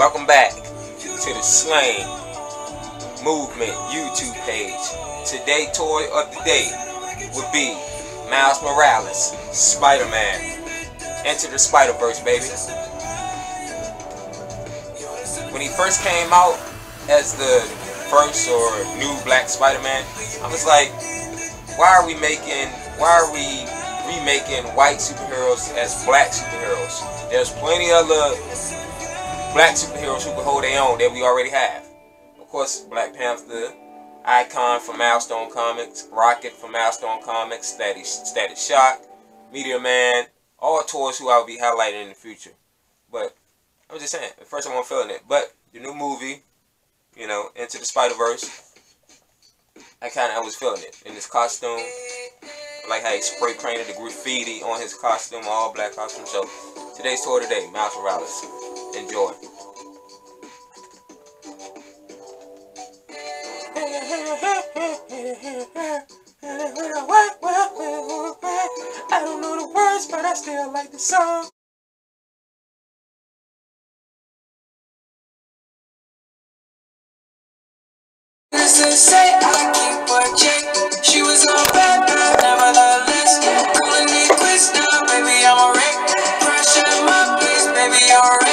Welcome back to the Slang Movement YouTube page. Today, toy of the day would be Miles Morales, Spider-Man. Enter the Spider-Verse, baby. When he first came out as the first or new Black Spider-Man, I was like, why are we making, why are we remaking white superheroes as black superheroes? There's plenty of other black superheroes who can hold their own that we already have. Of course, Black Panther, Icon from Milestone Comics, Rocket from Milestone Comics, Static, Static Shock, Meteor Man, all toys who I'll be highlighting in the future. But I'm just saying, at first I'm feeling it. But the new movie, you know, Into the Spider-Verse, I kind of I was feeling it in his costume. I like how he spray painted the graffiti on his costume, all black costume. So today's tour today, Miles Morales. Enjoy. I don't know the words, but I still like the song. Say I keep watching. She was on bad, nevertheless. Now, baby, I'm a wreck. My place, baby, I'm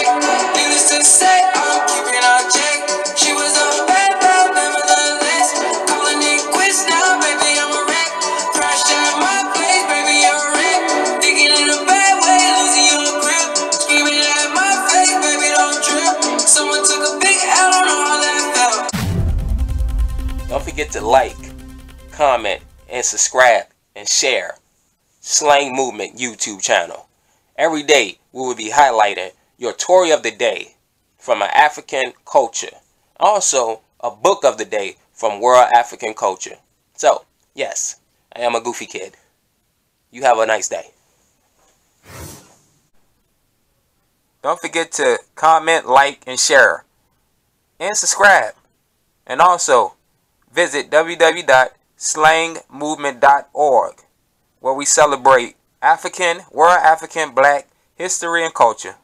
forget to like, comment, and subscribe and share Slang Movement YouTube channel. Every day we will be highlighting your Tory of the day from an African culture. Also, a book of the day from World African Culture. So, yes, I am a goofy kid. You have a nice day. Don't forget to comment, like, and share. And subscribe. And also, visit www.slangmovement.org where we celebrate African, World African, Black history and culture.